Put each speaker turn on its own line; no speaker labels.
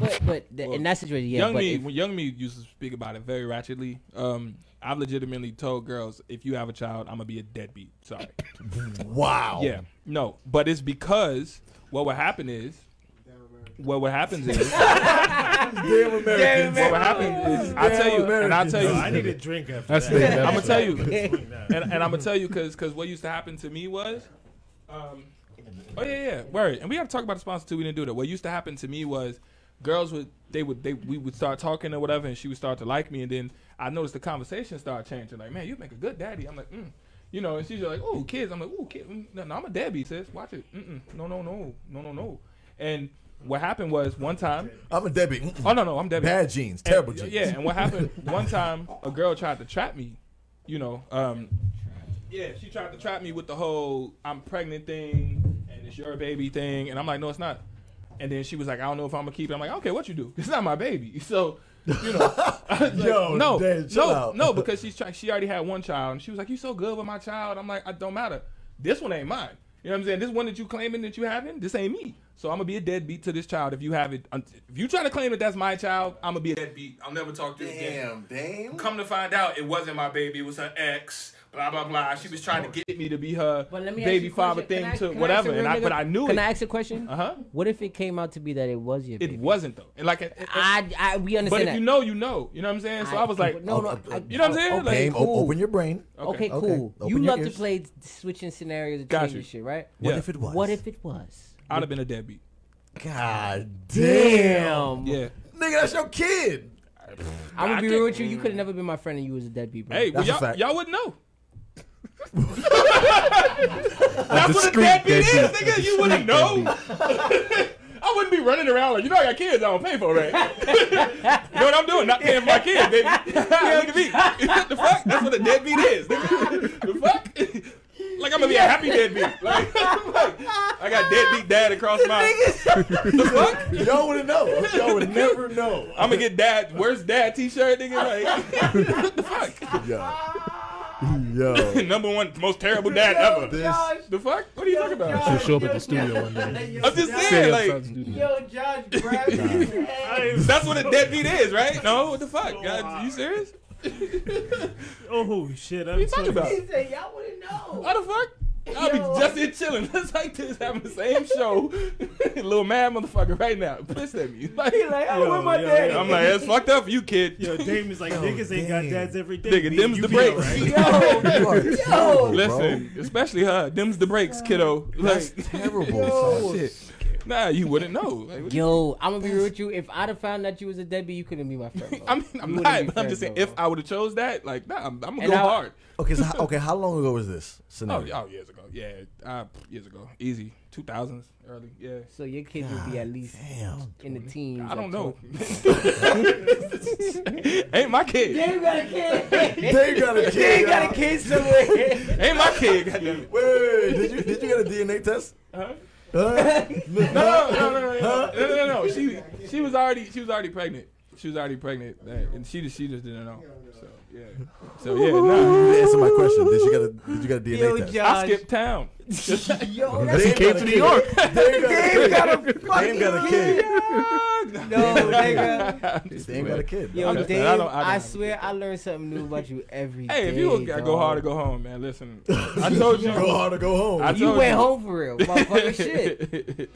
But, but the, in that situation, yeah.
young
but
me,
if-
when young me used to speak about it very ratchetly. Um, I've legitimately told girls, if you have a child, I'm gonna be a deadbeat. Sorry.
Wow.
Yeah. No, but it's because what would happen is, what what happens is,
Damn Americans.
what happens is, I tell you, and I tell you,
no, I need a drink after
That's
that.
I'm gonna tell you, and, and I'm gonna tell you because because what used to happen to me was, um, oh yeah yeah word, and we have to talk about the sponsor too. We didn't do that. What used to happen to me was, girls would they would they we would start talking or whatever, and she would start to like me, and then I noticed the conversation start changing. Like man, you make a good daddy. I'm like mm. You know, and she's like, "Oh, kids." I'm like, "Oh, kid." mm, No, no, I'm a deadbeat, sis. Watch it. Mm-mm. No, no, no, no, no, no. And what happened was one time.
I'm a Debbie. Mm-mm.
Oh no, no, I'm deadbeat.
Bad genes, Terrible
And-
genes.
Yeah, and what happened one time, a girl tried to trap me. You know, um, yeah, she tried to trap me with the whole "I'm pregnant" thing and it's your baby thing, and I'm like, no, it's not. And then she was like, I don't know if I'm gonna keep it. I'm like, okay, what you do? It's not my baby. So, you know, I like,
Yo,
no,
chill
no, no, because she's trying. She already had one child, and she was like, you so good with my child. I'm like, it don't matter. This one ain't mine. You know what I'm saying? This one that you claiming that you having, this ain't me. So I'm gonna be a deadbeat to this child if you have it. If you try to claim that that's my child, I'm gonna be a deadbeat. I'll never talk to you again.
Damn.
Come to find out, it wasn't my baby. It was her ex. Blah blah blah. She was trying to get me to be her
But let me ask
baby
you a
father thing
I-
to
can I
whatever, and I but I knew it.
Can
it.
I ask a question?
Uh huh.
What if it came out to be that it was your
It
baby?
wasn't though, and like, it, it-
I, I, we understand
but if you know, you know. You know what I'm saying? So I, was like,
no, no,
Oh,
I,
you know what I'm saying?
Okay,
Like,
cool.
open your brain.
Okay,
Okay.
cool.
Open
You
your
love to play switching scenarios and
Got
changing shit, right?
What if it was?
What if it was?
I'd have been a deadbeat.
God damn.
Damn.
Yeah.
Nigga, that's your kid.
I'm gonna be
get-
real with you. You could have never been my friend, and you was a deadbeat, bro.
Hey, well,
That's a
y'all,
fact.
y'all wouldn't know. That's what a
discreet
deadbeat is,
deadbeat.
nigga. You wouldn't know. I wouldn't be running around like, you know, I got kids I don't pay for, right? you know what I'm doing? Not paying for my kids, baby. Look at me. the fuck? That's what a deadbeat is. nigga. the fuck? Like I'm gonna be a happy deadbeat. Like, like, I got deadbeat dad across my. the fuck?
Y'all wouldn't know. Y'all would never know.
I'm gonna get dad Where's dad T-shirt, nigga. Like, what the fuck?
Yo. Yo.
Number one most terrible dad ever.
This.
The fuck? What are you talking about?
She'll show up at the studio one day.
I'm just
Say
saying, like.
Yo, Josh, grab his head.
that's what a deadbeat is, right? No, what the fuck? God, you serious?
Oh shit!
What
I'm
are you talking about?
He said, y'all wouldn't know.
How the fuck? I'll be just here chilling, just like this, having the same show. Little mad motherfucker right now, pissed at me. Like,
He like, oh,
Yo,
where my
yo,
daddy?
I'm like, it's fucked up for you, kid.
Yo, Dame is like oh, niggas ain't got dads every day.
Nigga,
B,
them's the
be
breaks.
alright.
Yo,
You are terrible,
Listen, especially her, them's the breaks, kiddo.
That's
Like,
terrible. son.
shit. Nah, you wouldn't know. Like,
Yo, I'm gonna be real with you. If I'd have found that you was a deadbeat, you couldn't be my friend.
I mean, I'm
wouldn't
but I'm just saying,
friends,
if
bro.
I would have chose that, like, nah, I'm, I'm gonna
And
go
I-
hard.
Okay, so how, okay, how long ago was this
Oh,
scenario?
oh, years ago. Yeah, uh, years ago. Easy. 2000s, early. Yeah.
So your kid would be at least
Damn.
in the teens.
I don't know. Ain't my kid.
They got a kid.
Dame got a kid.
Dame got
y'all.
a kid somewhere.
Ain't my kid.
Wait, wait, wait. Did you did you get a DNA test?
Huh? no, no, no, no, no, no, no, She she was already she was already pregnant. She was already pregnant, and she just she just didn't know. So yeah, so yeah. Nah.
You answer my question. Did you got a did you got a DNA
Yo,
test?
Josh.
I skipped town.
Yo, that's
came to New York.
There
you go. Dame got a
Dame
fucking
got a kid.
No, nigga.
Dame got a kid.
Yo,
I'm Dame, I don't- I
I,
don't-
swear I learn something new about you every day.
Hey, if you gotta go hard or go home, man. Listen, I told you.
Go hard or go home.
I
You
told
went home for real, motherfucker. Shit.